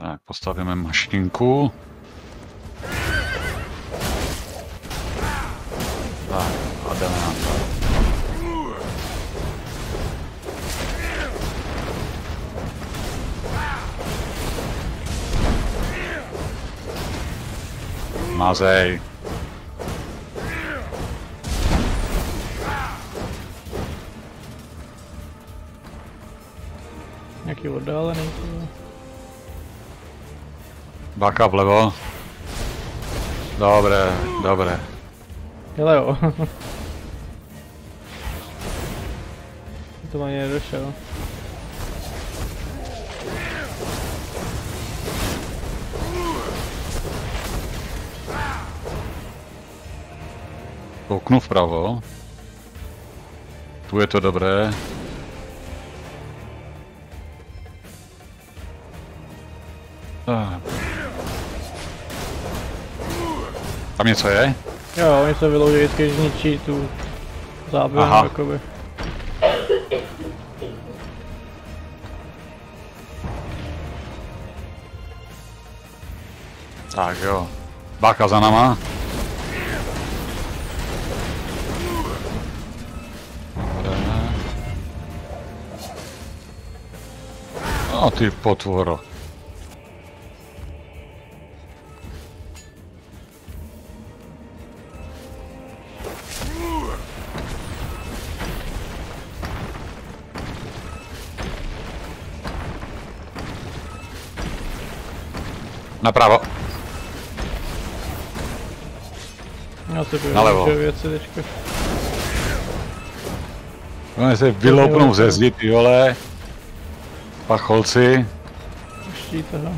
Tak, postavíme mašinku. Tak, a jdeme na to. Mazej. Nějaký oddálený. Baka vlevo. Dobré, dobré. Hele jo. to ani nedošel. Kouknu vpravo. Tu je to dobré. Tak. Tam něco je? Jo, oni se vyloudí vždycky zničí tu záběr, Aha. jakoby. Tak jo. Baka za nama. No ty potvoro. Napravo. Já se Nalevo. vyložil věci teďka. Oni se vyloupnou ze zdi, ty vole. Pacholci. Ští toho.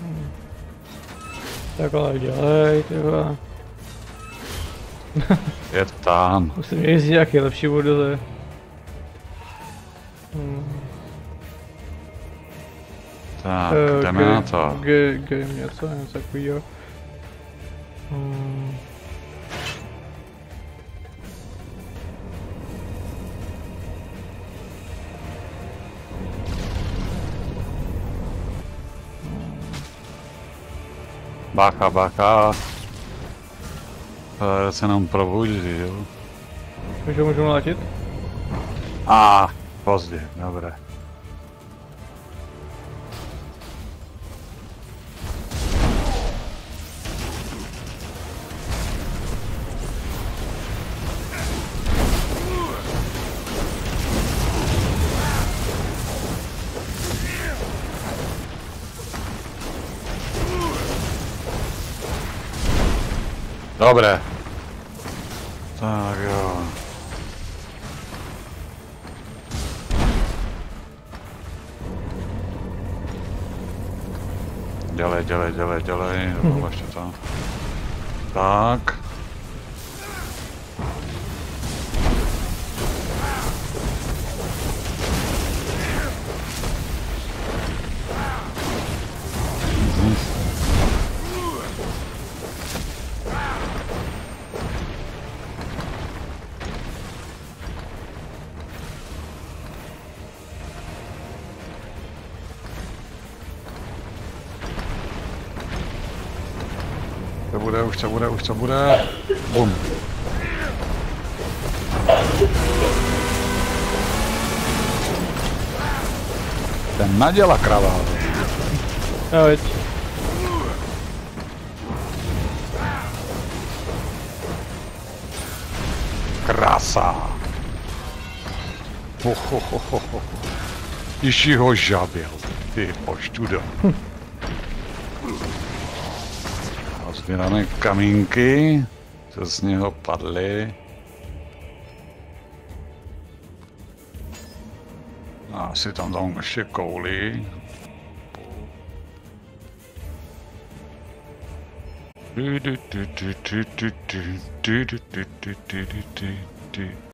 Hmm. Takhle dělej, ty vole. Это там. Из я вообще вылезаю. Так, Доминато. Гамето, так ее. Бака, бака. Cara, você não provou de eu. Me chamo de um latido? Ah, posso ver, meu breve. Dobré. Tak jo. Dělej, dělej, dělej, dělej, ještě to. Tak. To bude, už to bude, už to bude. Bum. Ten naděla krava. Jo, veď. Krása. Ho, ho, ho, ho. Již ho žabil, ty poštudo. A sbíráme kamínky, co z něho padly. A asi tam dám ještě kouli. Du, du, du, du, du, du, du, du, du, du, du, du, du.